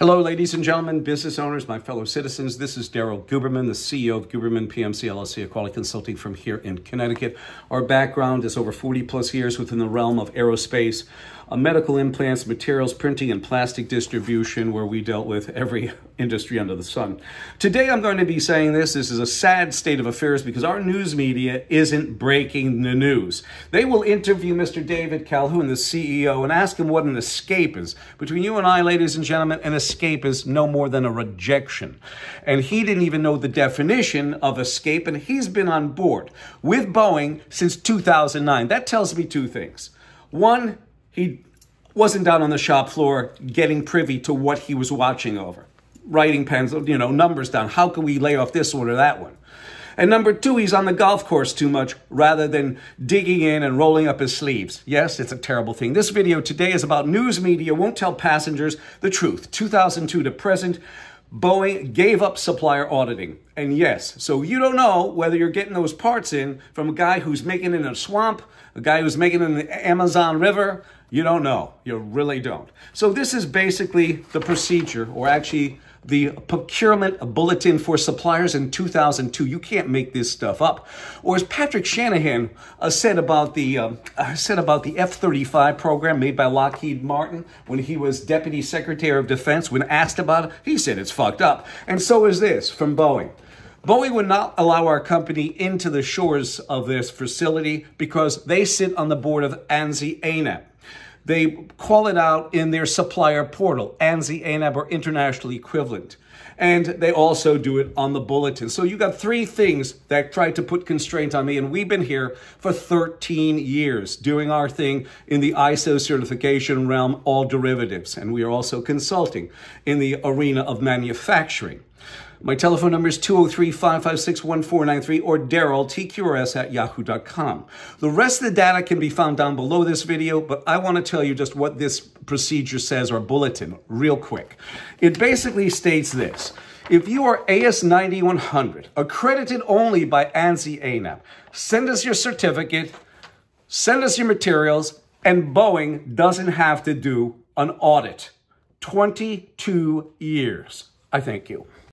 Hello, ladies and gentlemen, business owners, my fellow citizens. This is Daryl Guberman, the CEO of Guberman PMC LLC, a quality consulting firm here in Connecticut. Our background is over 40 plus years within the realm of aerospace, uh, medical implants, materials, printing, and plastic distribution, where we dealt with every industry under the sun. Today, I'm going to be saying this. This is a sad state of affairs because our news media isn't breaking the news. They will interview Mr. David Calhoun, the CEO, and ask him what an escape is. Between you and I, ladies and gentlemen, an escape is no more than a rejection. And he didn't even know the definition of escape, and he's been on board with Boeing since 2009. That tells me two things. One, he wasn't down on the shop floor getting privy to what he was watching over, writing pens, you know, numbers down. How can we lay off this one or that one? And number two, he's on the golf course too much rather than digging in and rolling up his sleeves. Yes, it's a terrible thing. This video today is about news media won't tell passengers the truth. 2002 to present, Boeing gave up supplier auditing. And yes, so you don't know whether you're getting those parts in from a guy who's making it in a swamp, a guy who's making it in the Amazon River. You don't know. You really don't. So this is basically the procedure, or actually the procurement bulletin for suppliers in 2002. You can't make this stuff up. Or as Patrick Shanahan uh, said about the uh, said about the F-35 program made by Lockheed Martin when he was Deputy Secretary of Defense, when asked about it, he said it's fucked up. And so is this from Boeing. Boeing would not allow our company into the shores of this facility because they sit on the board of ANSI ANAB. They call it out in their supplier portal, ANSI, ANAB, or international equivalent. And they also do it on the bulletin. So you got three things that tried to put constraint on me. And we've been here for 13 years doing our thing in the ISO certification realm, all derivatives. And we are also consulting in the arena of manufacturing. My telephone number is 203-556-1493 or Daryl, TQRS at yahoo.com. The rest of the data can be found down below this video, but I want to tell you just what this procedure says or bulletin real quick. It basically states this. If you are AS9100, accredited only by ANSI ANAB, send us your certificate, send us your materials, and Boeing doesn't have to do an audit. 22 years. I thank you.